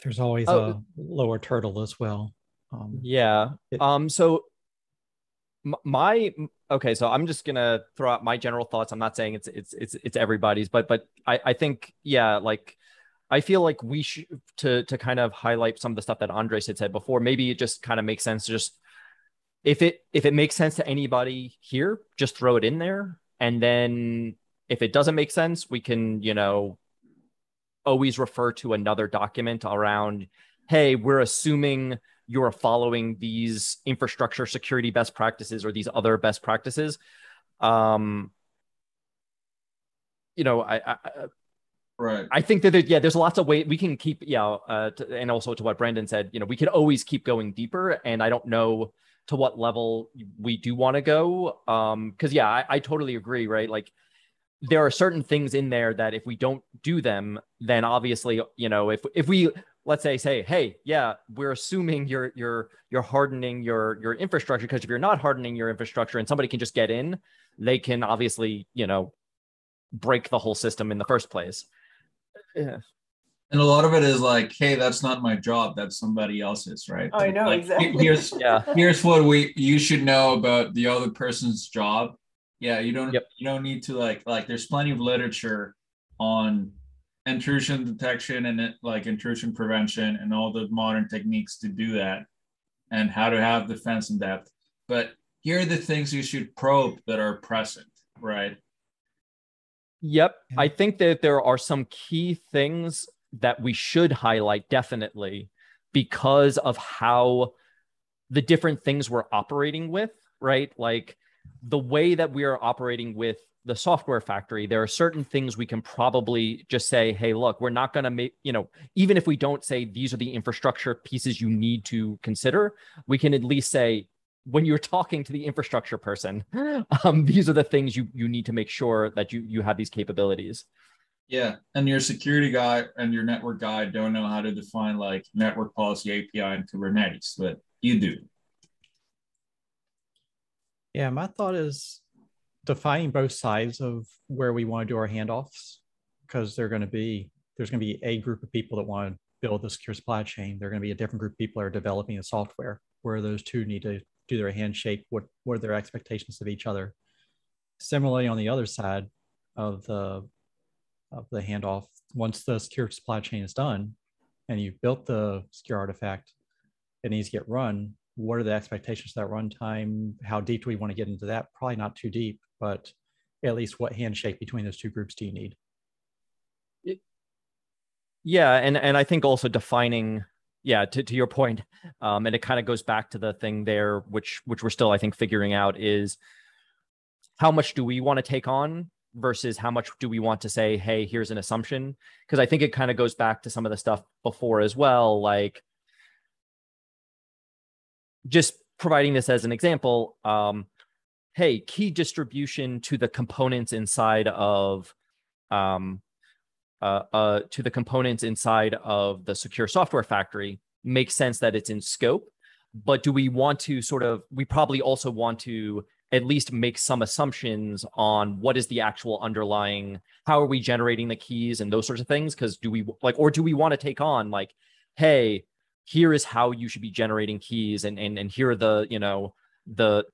There's always oh. a lower turtle as well. Um, yeah. It, um. So my okay so i'm just gonna throw out my general thoughts i'm not saying it's it's it's it's everybody's but but i i think yeah like i feel like we should to to kind of highlight some of the stuff that andres had said before maybe it just kind of makes sense to just if it if it makes sense to anybody here just throw it in there. And then if it doesn't make sense we can you know always refer to another document around hey we're assuming you're following these infrastructure security best practices or these other best practices. Um you know i i right. I think that there, yeah there's lots of ways we can keep yeah uh, to, and also to what brandon said you know we could always keep going deeper and i don't know to what level we do want to go um because yeah I, I totally agree right? Like there are certain things in there that if we don't do them then obviously you know if if we let's say say hey yeah we're assuming you're you're you're hardening your your infrastructure because if you're not hardening your infrastructure and somebody can just get in they can obviously you know break the whole system in the first place yeah And a lot of it is like, hey, that's not my job. That's somebody else's, right? Oh, I know, Like, exactly. Here's [LAUGHS] yeah here's what we you should know about the other person's job. Yeah, you don't Yep. you don't need to like like there's plenty of literature on intrusion detection and it, like intrusion prevention and all the modern techniques to do that and how to have defense in depth. But here are the things you should probe that are present, right? Yep. I think that there are some key things that we should highlight definitely because of how the different things we're operating with, right? Like the way that we are operating with the software factory, there are certain things we can probably just say, hey, look, we're not going to make, you know, even if we don't say these are the infrastructure pieces you need to consider, we can at least say, when you're talking to the infrastructure person, [LAUGHS] um, these are the things you you need to make sure that you you have these capabilities. Yeah, and your security guy and your network guy don't know how to define like network policy API and Kubernetes, but you do. Yeah, my thought is defining both sides of where we want to do our handoffs because they're going to be there's going to be a group of people that want to build the secure supply chain. They're going to be a different group of people that are developing the software where those two need to do their handshake. What are their expectations of each other? Similarly, on the other side of the of the handoff, once the secure supply chain is done and you've built the secure artifact, it needs to get run. What are the expectations of that runtime? How deep do we want to get into that? Probably not too deep, but at least what handshake between those two groups do you need? Yeah, and and I think also defining, yeah, to, to your point, um, and it kind of goes back to the thing there, which which we're still I think figuring out is how much do we want to take on versus how much do we want to say, hey, here's an assumption? Because I think it kind of goes back to some of the stuff before as well, like just providing this as an example. Um, hey, key distribution to the components inside of um, uh, uh, to the components inside of the secure software factory makes sense that it's in scope. But do we want to sort of, we probably also want to at least make some assumptions on what is the actual underlying, how are we generating the keys and those sorts of things? Because do we like, or do we want to take on like, hey, here is how you should be generating keys and and and here are the, you know, the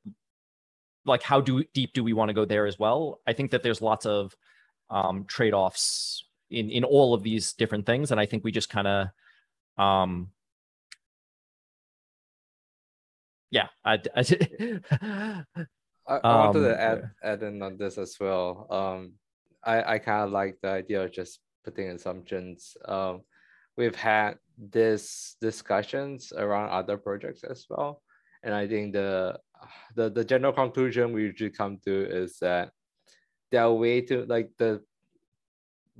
like how do deep do we want to go there as well? I think that there's lots of um, trade-offs in in all of these different things and i think we just kind of um yeah I, I, I, I [LAUGHS] wanted Um, to add add in on this as well. Um, I I kind of like the idea of just putting assumptions. Um, we've had this discussions around other projects as well, and I think the the the general conclusion we usually come to is that there are way to like the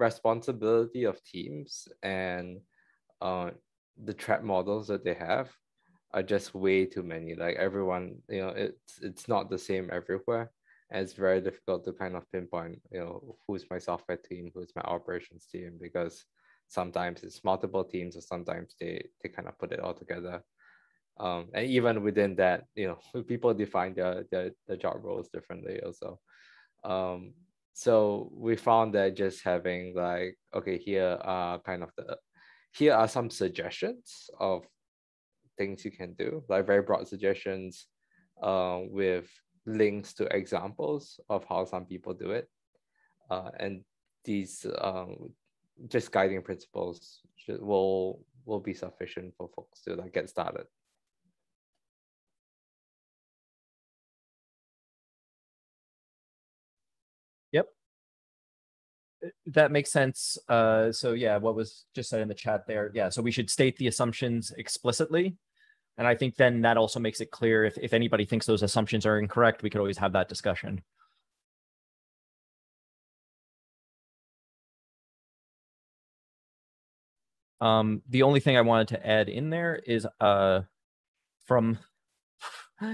responsibility of teams and uh, the trap models that they have are just way too many. Like everyone, you know, it's it's not the same everywhere. And it's very difficult to kind of pinpoint, you know, who's my software team, who's my operations team, because sometimes it's multiple teams or sometimes they they kind of put it all together. Um, and even within that, you know, [LAUGHS] people define their their, their job roles differently also. Um, so we found that just having like, okay, here are kind of the here are some suggestions of things you can do, like very broad suggestions. uh, with links to examples of how some people do it. Uh, and these um, just guiding principles should, will will be sufficient for folks to like get started. That makes sense. Uh, so yeah, what was just said in the chat there. Yeah, so we should state the assumptions explicitly. And I think then that also makes it clear if, if anybody thinks those assumptions are incorrect, we could always have that discussion. Um, the only thing I wanted to add in there is uh, from [SIGHS]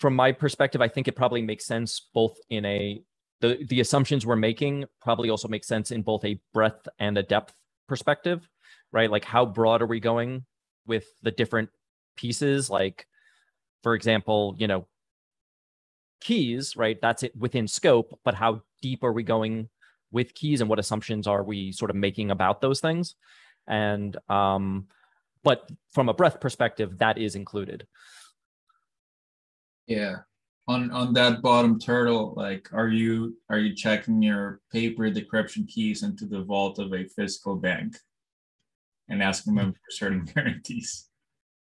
from my perspective, I think it probably makes sense both in a the the assumptions we're making probably also make sense in both a breadth and a depth perspective, right? Like how broad are we going with the different pieces? Like, for example, you know, keys, right? That's it within scope, but how deep are we going with keys and what assumptions are we sort of making about those things? And um, but from a breadth perspective, that is included. Yeah. On on that bottom turtle, like are you are you checking your paper decryption keys into the vault of a physical bank and asking them for certain [LAUGHS] guarantees?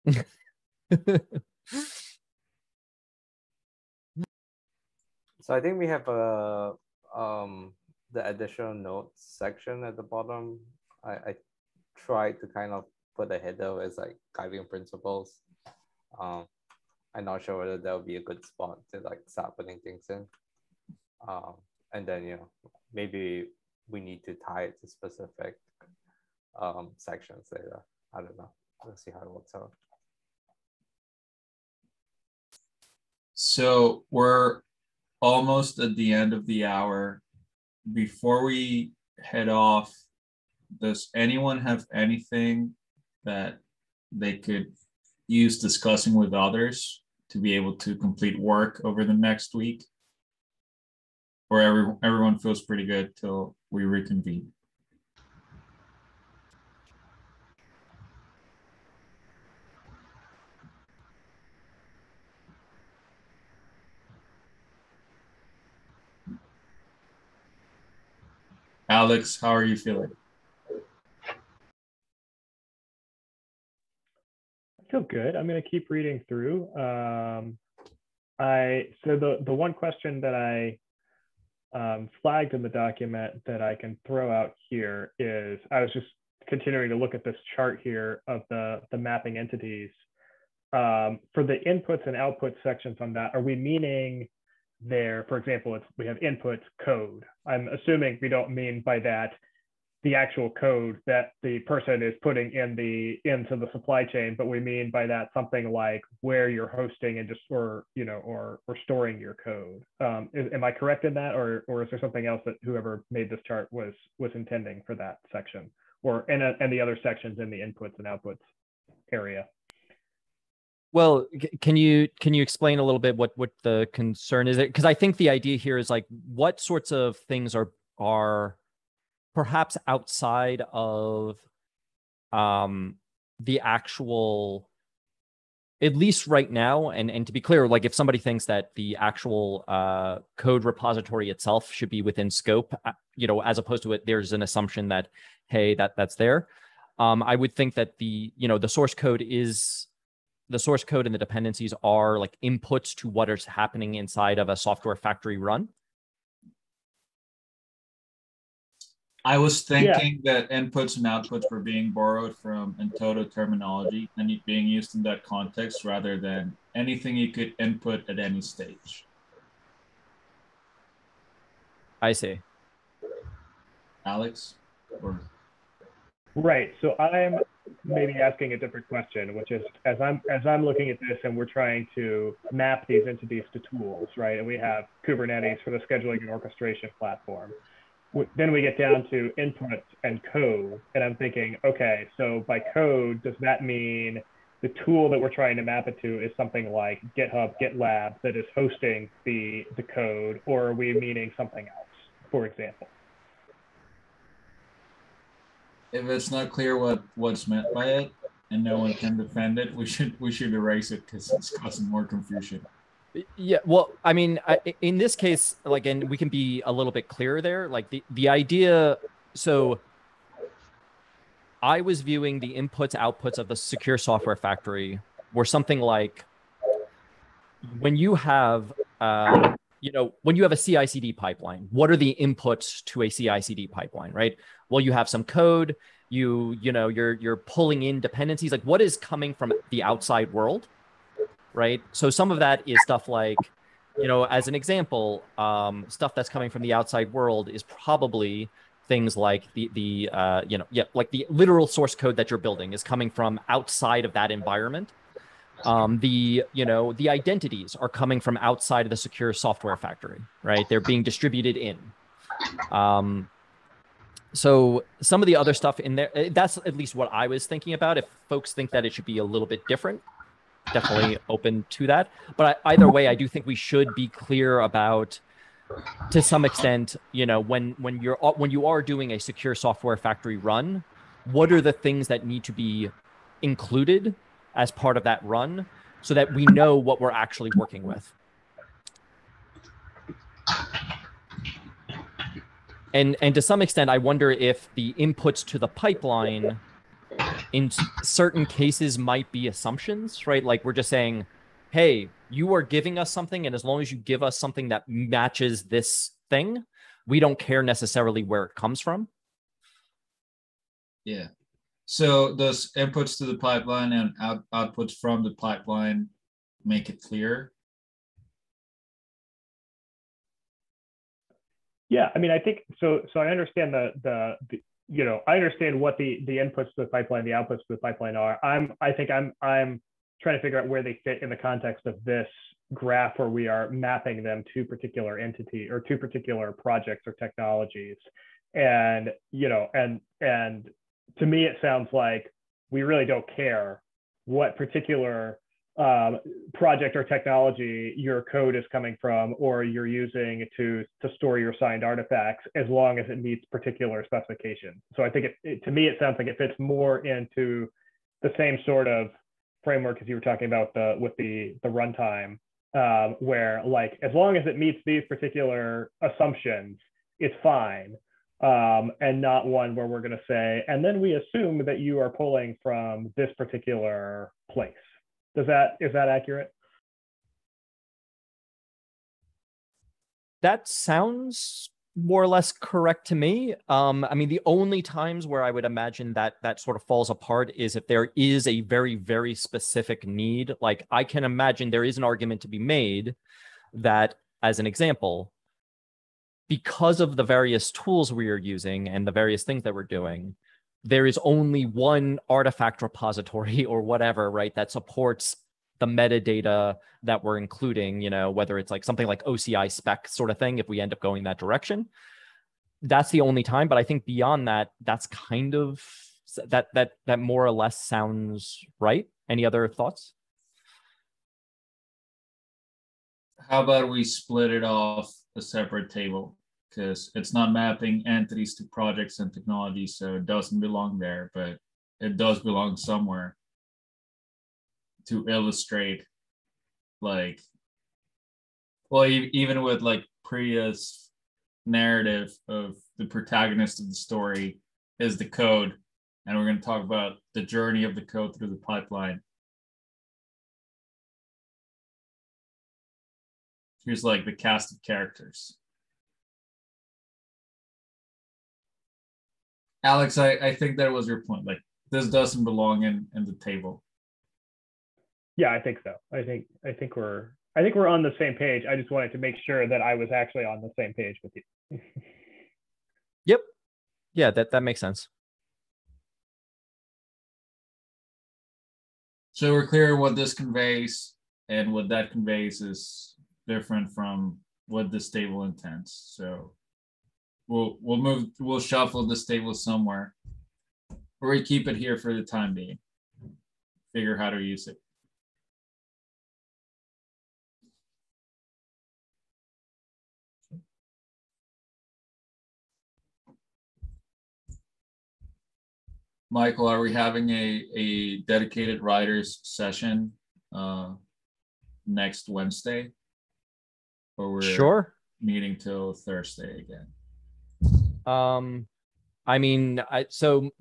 [LAUGHS] so I think we have a um the additional notes section at the bottom. I, I tried to kind of put a header as like guiding principles. Um, I'm not sure whether that would be a good spot to like start putting things in. Um, and then, you know, maybe we need to tie it to specific um, sections later. I don't know. Let's see how it works out. So we're almost at the end of the hour. Before we head off, does anyone have anything that they could use discussing with others to be able to complete work over the next week? Or every, everyone feels pretty good till we reconvene? Alex, how are you feeling? Feel good. I'm going to keep reading through. Um, I so the the one question that I um, flagged in the document that I can throw out here is I was just continuing to look at this chart here of the the mapping entities. Um, for the inputs and outputs sections on that, are we meaning there, for example, we have inputs code. I'm assuming we don't mean by that the actual code that the person is putting in the into the supply chain, but we mean by that something like where you're hosting and just or you know or or storing your code. Um, is, am I correct in that, or or is there something else that whoever made this chart was was intending for that section, or and and the other sections in the inputs and outputs area? Well, can you can you explain a little bit what what the concern is? Because I think the idea here is like what sorts of things are are perhaps outside of um the actual at least right now and and to be clear like if somebody thinks that the actual uh, code repository itself should be within scope uh, you know as opposed to it there's an assumption that hey that that's there um, i would think that the you know the source code is the source code and the dependencies are like inputs to what is happening inside of a software factory run? I was thinking yeah. that inputs and outputs were being borrowed from in-toto terminology and being used in that context rather than anything you could input at any stage. I see. Alex? Or... Right. So I'm maybe asking a different question, which is as I'm as I'm looking at this and we're trying to map these entities to tools, right? And we have Kubernetes for the scheduling and orchestration platform. Then we get down to input and code, and I'm thinking, okay, so by code, does that mean the tool that we're trying to map it to is something like GitHub, GitLab that is hosting the the code, or are we meaning something else, for example? if it's not clear what what's meant by it and no one can defend it, we should we should erase it because it's causing more confusion. Yeah, well, I mean, I, in this case, like, and we can be a little bit clearer there. Like the the idea, so I was viewing the inputs outputs of the secure software factory were something like when you have, uh, you know, when you have a CI/CD pipeline, what are the inputs to a CI/CD pipeline, right? Well, you have some code. You you know you're you're pulling in dependencies. Like, what is coming from the outside world? Right? So some of that is stuff like, you know, as an example, um, stuff that's coming from the outside world is probably things like the the uh, you know yeah like the literal source code that you're building is coming from outside of that environment. Um, the you know the identities are coming from outside of the secure software factory, right? They're being distributed in. Um, so some of the other stuff in there, eh, that's at least what I was thinking about. If folks think that it should be a little bit different, definitely open to that. But I, either way, I do think we should be clear about, to some extent, you know, when when you're uh, when you are doing a secure software factory run, what are the things that need to be included as part of that run, so that we know what we're actually working with. And and to some extent, I wonder if the inputs to the pipeline in certain cases might be assumptions, right? Like we're just saying, hey, you are giving us something, and as long as you give us something that matches this thing, we don't care necessarily where it comes from. Yeah. So those inputs to the pipeline and out, outputs from the pipeline make it clear. Yeah, I mean, I think so. So I understand the the, the you know, I understand what the the inputs to the pipeline, the outputs to the pipeline are. I'm I think I'm I'm trying to figure out where they fit in the context of this graph where we are mapping them to particular entity or to particular projects or technologies. And you know, and and to me it sounds like we really don't care what particular um, project or technology your code is coming from or you're using to to store your signed artifacts as long as it meets particular specifications. So i think it, it, to me it sounds like it fits more into the same sort of framework as you were talking about the with the the runtime um, where like as long as it meets these particular assumptions it's fine um, and not one where we're going to say and then we assume that you are pulling from this particular place does that is that accurate? That sounds more or less correct to me. Um, I mean, the only times where I would imagine that that sort of falls apart is if there is a very, very specific need. Like I can imagine there is an argument to be made that, as an example, because of the various tools we are using and the various things that we're doing, there is only one artifact repository [LAUGHS] or whatever, right, that supports the metadata that we're including, you know, whether it's like something like OCI spec sort of thing, if we end up going that direction. That's the only time. But I think beyond that, that's kind of that that that more or less sounds right. Any other thoughts? How about we split it off a separate table? Because it's not mapping entities to projects and technologies, so it doesn't belong there, but it does belong somewhere to illustrate like well even with like priya's narrative of the protagonist of the story is the code and we're going to talk about the journey of the code through the pipeline. Here's like the cast of characters Alex, I, I think that was your point. Like this doesn't belong in, in the table. Yeah, I think so. I think I think we're I think we're on the same page. I just wanted to make sure that I was actually on the same page with you. [LAUGHS] yep. Yeah, that, that makes sense. So we're clear what this conveys and what that conveys is different from what this table intends. So we'll we'll move we'll shuffle this table somewhere or we keep it here for the time being figure how to use it Michael, are we having a, a dedicated writers session uh, next Wednesday? Or we're Sure. meeting till Thursday again? Um, I mean, I so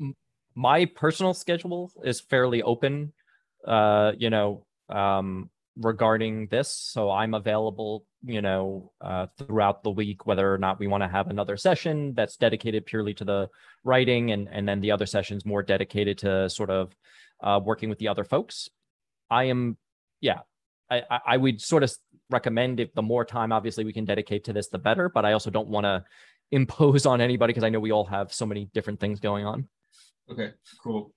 my personal schedule is fairly open. Uh, you know, um, regarding this, so I'm available. You know, uh, throughout the week, whether or not we want to have another session that's dedicated purely to the writing, and and then the other sessions more dedicated to sort of uh, working with the other folks. I am, yeah, I, I I would sort of recommend if the more time obviously we can dedicate to this, the better. But I also don't want to impose on anybody because I know we all have so many different things going on. Okay, cool.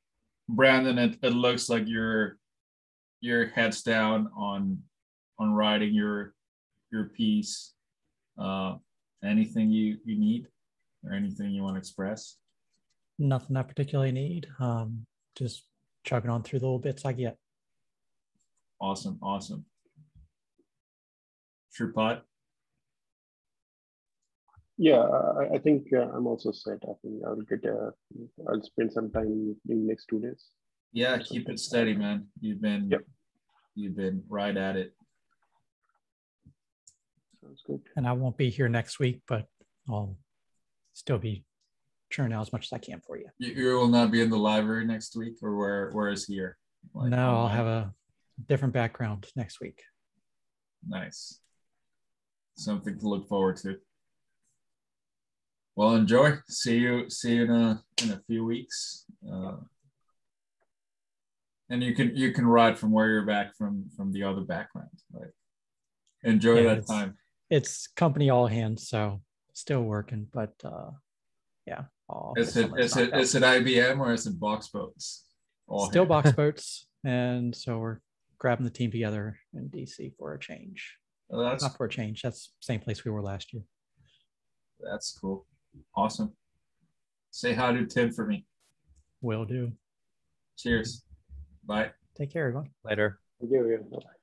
Brandon, it, it looks like your your heads down on on writing your your piece. Uh, anything you you need or anything you want to express? Nothing I particularly need. Um, just chugging on through the little bits I get. Awesome, awesome. Shripad? Yeah, I, I think uh, I'm also set. I think I'll get. Uh, I'll spend some time in next two days. Yeah, keep it steady, man. You've been Yep. you've been right at it. Sounds good. And I won't be here next week, but I'll still be churning out as much as I can for you. You, you will not be in the library next week, or where where is here? Like no, I'll have a different background next week. Nice. Something to look forward to. Well, enjoy. See you. See you in a in a few weeks. Uh, and you can you can ride from where you're back from from the other background. Like enjoy Yeah, that it's- time. It's company all hands, so still working, but uh, yeah. Is it is it is it IBM or is it BoxBoats? All still hands. box [LAUGHS] boats, and so we're grabbing the team together in DC for a change. Well, that's Not for a change. That's the same place we were last year. that's cool. Awesome. Say hi to Tim for me. Will do. Cheers. Bye. Take care, everyone. Later. Okay, yeah, bye-bye.